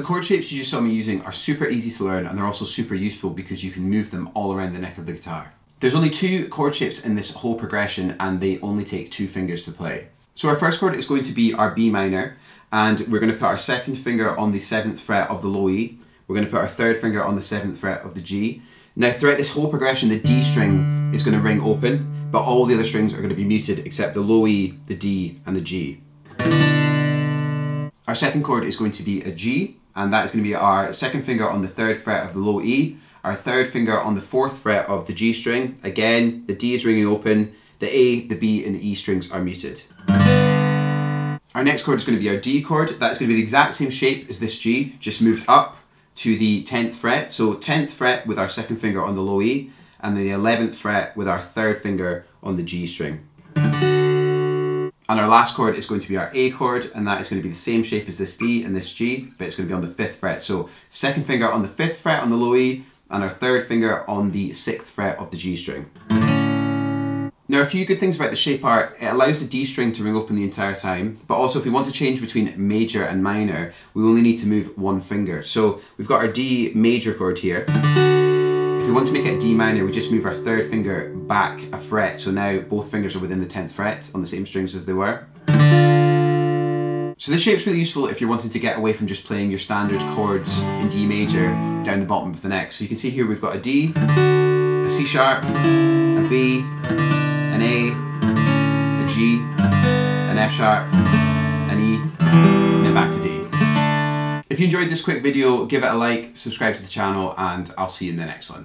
chord shapes you just saw me using are super easy to learn and they're also super useful because you can move them all around the neck of the guitar. There's only two chord shapes in this whole progression and they only take two fingers to play. So our first chord is going to be our B minor and we're going to put our second finger on the seventh fret of the low E. We're going to put our third finger on the seventh fret of the G. Now throughout this whole progression the D string is going to ring open but all the other strings are going to be muted except the low E, the D and the G. Our second chord is going to be a G and that is going to be our second finger on the third fret of the low E our third finger on the fourth fret of the G string. Again, the D is ringing open, the A, the B and the E strings are muted. Our next chord is going to be our D chord. That's going to be the exact same shape as this G, just moved up to the 10th fret. So 10th fret with our second finger on the low E, and the 11th fret with our third finger on the G string. And our last chord is going to be our A chord, and that is going to be the same shape as this D and this G, but it's going to be on the 5th fret. So second finger on the 5th fret on the low E, and our third finger on the sixth fret of the G string. Now a few good things about the shape are it allows the D string to ring open the entire time, but also if we want to change between major and minor, we only need to move one finger. So we've got our D major chord here. If we want to make it a D minor, we just move our third finger back a fret, so now both fingers are within the 10th fret on the same strings as they were. So this shape's really useful if you're wanting to get away from just playing your standard chords in D major down the bottom of the neck. So you can see here we've got a D, a C sharp, a B, an A, a G, an F sharp, an E, and then back to D. If you enjoyed this quick video, give it a like, subscribe to the channel, and I'll see you in the next one.